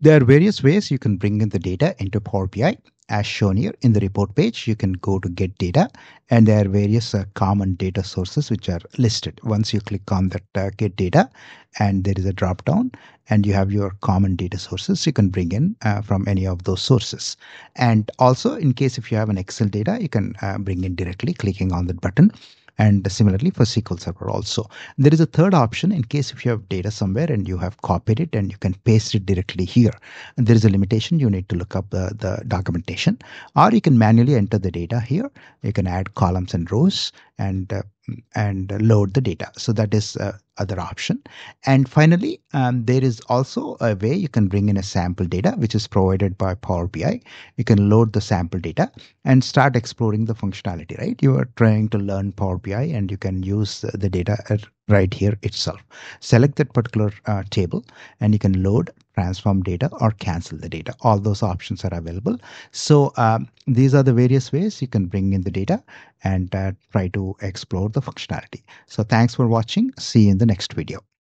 There are various ways you can bring in the data into Power BI. As shown here in the report page, you can go to get data and there are various uh, common data sources which are listed. Once you click on that uh, get data and there is a drop down and you have your common data sources you can bring in uh, from any of those sources. And also in case if you have an Excel data, you can uh, bring in directly clicking on that button and similarly for SQL Server also. There is a third option in case if you have data somewhere and you have copied it and you can paste it directly here. And there is a limitation you need to look up the, the documentation or you can manually enter the data here. You can add columns and rows and uh, and load the data. So that is uh, other option. And finally, um, there is also a way you can bring in a sample data, which is provided by Power BI. You can load the sample data and start exploring the functionality, right? You are trying to learn Power BI and you can use the data right here itself. Select that particular uh, table and you can load, transform data or cancel the data. All those options are available. So um, these are the various ways you can bring in the data and uh, try to explore the functionality. So thanks for watching. See you in the next video.